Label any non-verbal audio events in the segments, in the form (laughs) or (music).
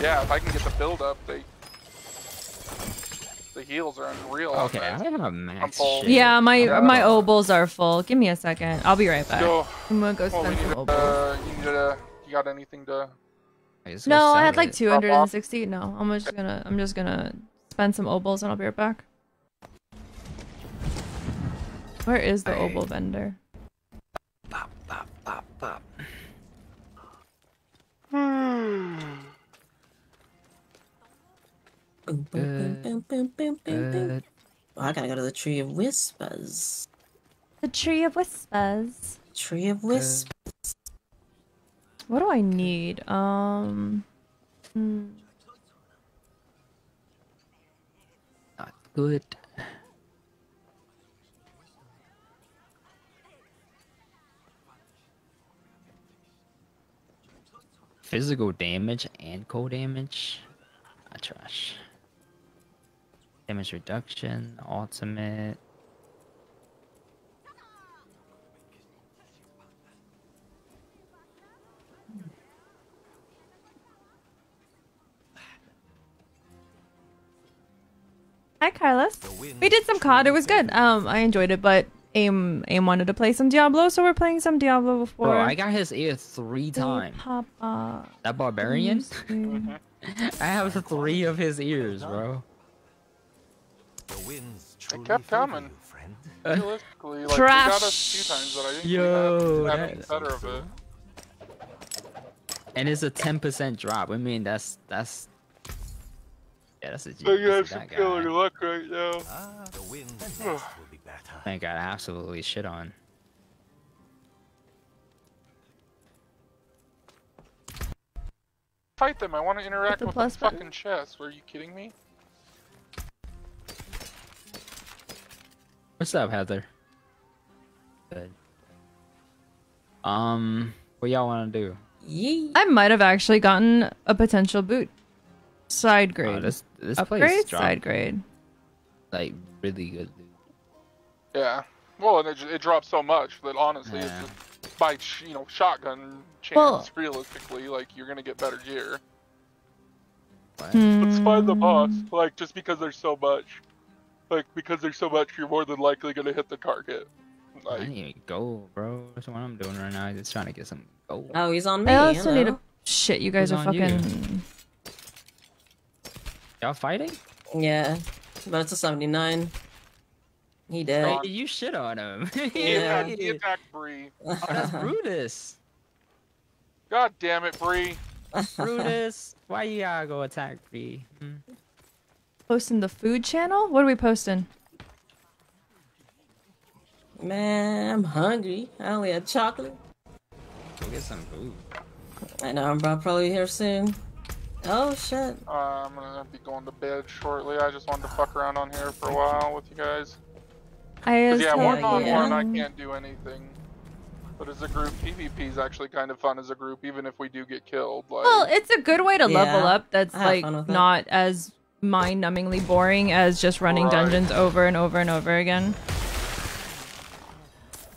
yeah, if I can get the build up, they the heals are unreal. Okay, I that. have a max full. shit. Yeah, my Yeah. my obols are full. Give me a second. I'll be right back. So, I'm gonna go spend need some obols. uh, you need to, you got anything to? I just No, I had like 260. No, I'm just gonna I'm just gonna spend some obols and I'll be right back. Where is the Hey. obol vendor? Bop, bop, bop, bop. Boom, boom, boom, boom, boom, boom, boom. Good. Oh, I gotta go to the Tree of Whispers. The Tree of Whispers. Tree of Whispers. What do I need? Um. hmm. Not good. Physical damage and cold damage. Not trash. Damage reduction, ultimate. Hi, Carlos. We did some COD. It was good. Um, I enjoyed it, but Aim Aim wanted to play some Diablo, so we're playing some Diablo before. Bro, I got his ear three times. Papa. That barbarian? (laughs) I have three of his ears, bro. The winds It truly kept coming. you, friend. (laughs) Realistically, like they got us a few Trash. times, but I think Yo, have, have that- better of it. And it's a 10% drop. I mean, that's that's yeah, that's a So you have some killer guy. luck right now. Ah, the winds (sighs) will be better. That got absolutely shit on. Fight them. I want to interact the with plus the button? fucking chest. Are you kidding me? What's up, Heather? Good. Um, what y'all want to do? Yee. I might have actually gotten a potential boot. Side Uh, grade. this this Upgrade. place dropped Side grade. like really good. loot. Yeah. Well, and it, it drops so much that honestly, Yeah. it's just by you know shotgun chance. Well- realistically, like you're gonna get better gear. What? Let's find the boss. Hmm. Like just because there's so much, like because there's so much, you're more than likely gonna hit the target. I need gold, bro. That's what I'm doing right now. I'm Just trying to get some gold. Oh, he's on me. I also you need a shit. You guys Who's are fucking. Y'all fighting? Yeah, but it's a 79. He dead. Hey, you shit on him. (laughs) he, Yeah. attacked, he attacked Bree. Oh, that's (laughs) Brutus. God damn it, Bree. Brutus, why you gotta go attack Bree? Hmm? Posting the food channel? What are we posting? Man, I'm hungry. I only had chocolate. Go get some food. I know, I'm probably here soon. Oh, shit. Uh, I'm gonna be going to bed shortly. I just wanted to fuck around on here for a while with you guys. I 'Cause, yeah, one on yeah. one, I can't do anything. But as a group, PvP is actually kind of fun as a group, even if we do get killed. Like, Well, it's a good way to level up. That's like fun it. not as mind-numbingly boring as just running Right. dungeons over and over and over again.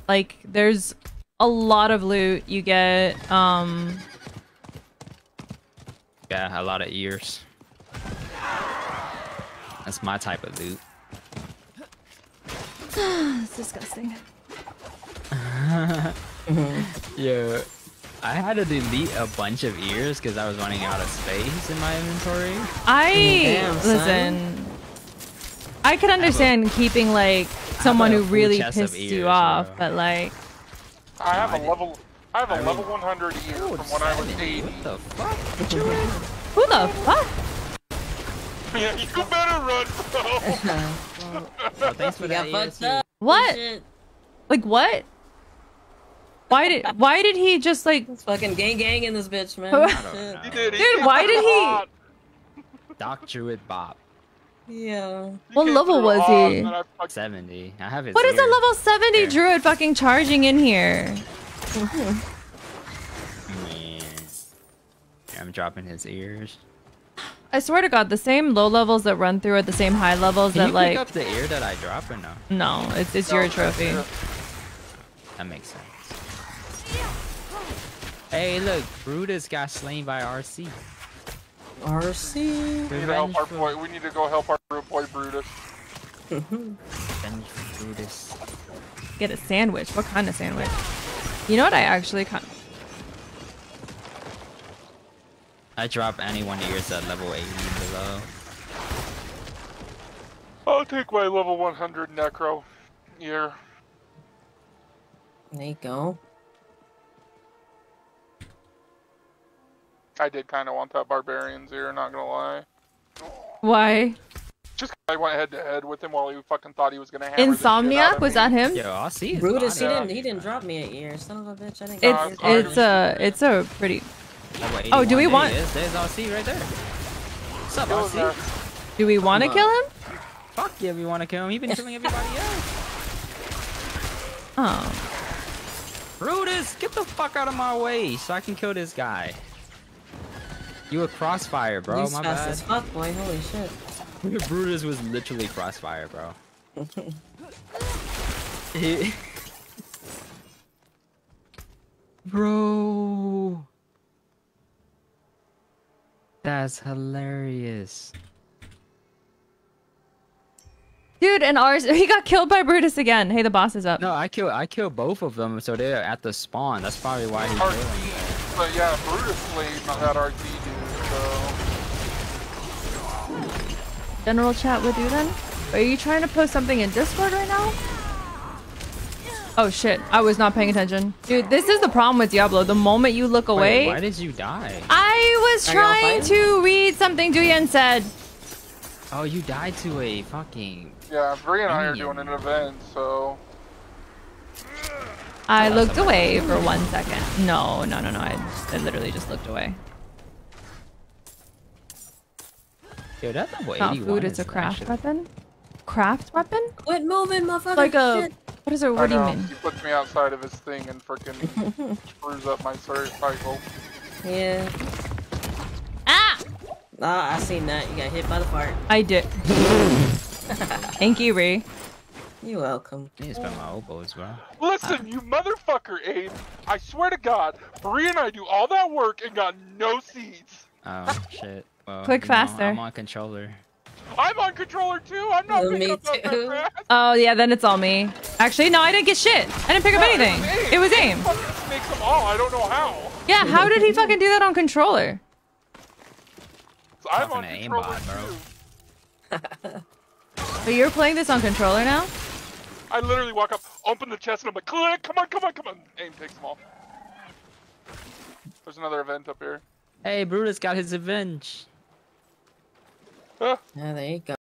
Like there's a lot of loot. You get um Yeah, a lot of ears. That's my type of loot. (sighs) it's disgusting. (laughs) Yeah. I had to delete a bunch of ears because I was running out of space in my inventory. I Damn, listen. I can understand keeping like someone who really chest of pissed you off, bro. but like I have a level, I have a I mean- level 100 ear oh, from when I was 80. What the fuck? who the fuck? Yeah, you better run, bro. (laughs) Oh, thanks for We that got ear fucked too. up. What? Shit. Like what? Why did why did he just like It's fucking gang gang in this bitch, man. (laughs) I don't Shit. know. He did. he Dude, why did he- hot. Doc Druid Bob. Yeah. He What level was he? I 70. I have his What is a level 70 Yeah. druid fucking charging in here? Man. I'm dropping his ears. I swear to god, the same low levels that run through are the same high levels Can that you like pick up the ear that I drop or no? No, it's it's your trophy. That makes sense. Hey, look, Brutus got slain by RC. RC. We need to help our boy. We need to go help our boy Brutus. Brutus. (laughs) Get a sandwich. What kind of sandwich? You know what I actually kind I drop anyone of yours at level 80 below. I'll take my level 100 Necro. Here. There you go. I did kind of want that Barbarian's ear, not gonna lie. Why? Just I went head to head with him while he fucking thought he was gonna hammer the shit out Insomniac? of Was me. that him? Yeah, I'll see his Brutus, he body. didn't he didn't drop me eight years. Son of a bitch, I didn't Nah, It's I'm it's a uh, it's a pretty. Level Oh, do we 81. want- There he is. There's RC right there. What's up, Kill his RC? ass. Do we want to kill him? Fuck yeah, we want to kill him. He's been killing everybody (laughs) else. Oh, Brutus, get the fuck out of my way so I can kill this guy. You a crossfire, bro. He's my fast bad. as fuck, boy. Holy shit. (laughs) Brutus was literally crossfire, bro. He- (laughs) Bro. That's hilarious. dude, and ours (laughs) he got killed by Brutus again. Hey, the boss is up. No, I kill I kill both of them, so they're at the spawn. That's probably why he's killing. But yeah, Brutus slayed that RT General chat with you then. Are you trying to post something in Discord right now? Oh shit, I was not paying attention. Dude, this is the problem with Diablo. The moment you look Wait, away, why did you die? I was Are trying to read something Duyen said. Oh, you died to a fucking. Yeah, Bree and I are doing an event, so. I looked away for one second. No, no, no, no. I, I literally just looked away. Yo, that level Not 81 food, it's is a craft actually- weapon. Craft weapon? Quit moving, motherfucker. Like a. Shit. What is it? What do you know, mean? He puts me outside of his thing and freaking (laughs) screws up my cir- cycle. Yeah. Ah! Ah, I seen that. You got hit by the fart. I did. (laughs) Thank you, Ray. You're welcome. I need to spend my obols, bro. Listen, you motherfucker, Abe. I swear to God, Bree and I do all that work and got no seeds. Oh shit. Well, Click you know, faster. I'm on controller. I'm on controller too. I'm not Oh, picking me up that too. Oh, yeah, then it's all me. Actually, no, I didn't get shit. I didn't pick up anything. It was aim. Fucking snakes them all. I don't know how. Yeah, how did he fucking do that on controller? So I'm Fucking on an controller aimbot, bro. But you're playing this on controller now? I literally walk up, open the chest, and I'm like, click, come on, come on, come on. Aim takes them all. There's another event up here. Hey, Brutus got his revenge. Yeah, there you go.